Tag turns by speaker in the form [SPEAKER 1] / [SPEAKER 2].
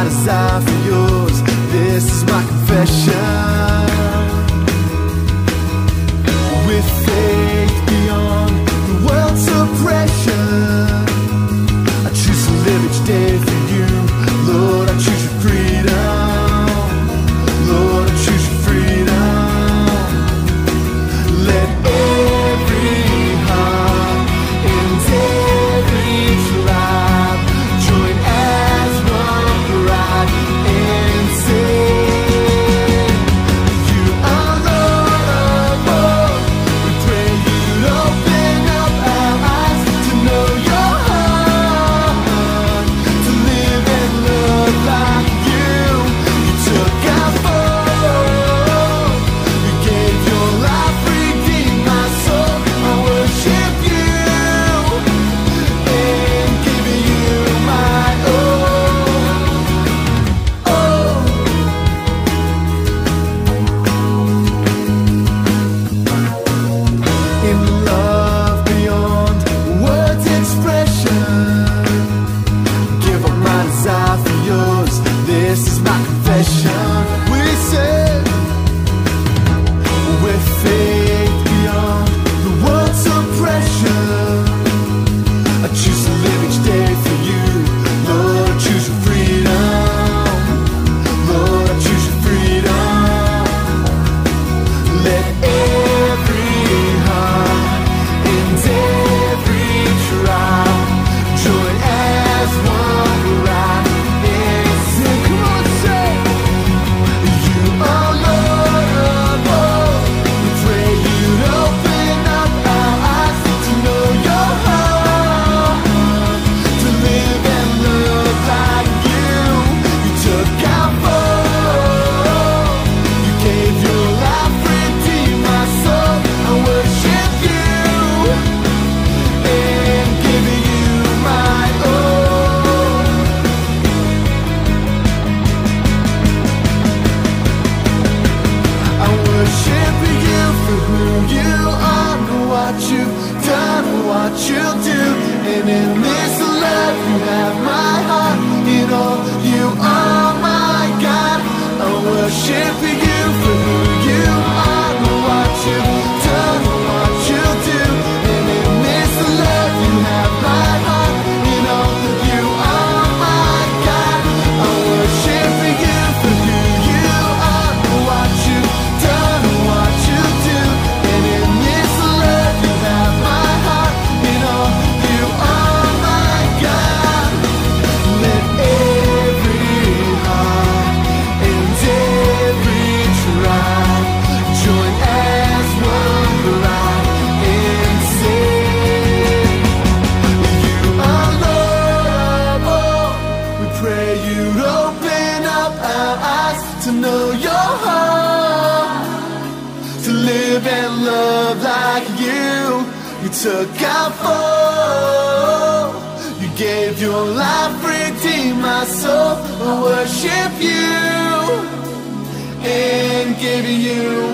[SPEAKER 1] not a sign for yours. This is my confession. This is my confession. what you'll do. And in this love you have my heart. In all you are my God. I worship you Open up our eyes to know your heart, to live and love like you. You took our fall, you gave your life, redeem my soul. I worship you and give you.